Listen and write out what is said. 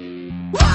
Woo!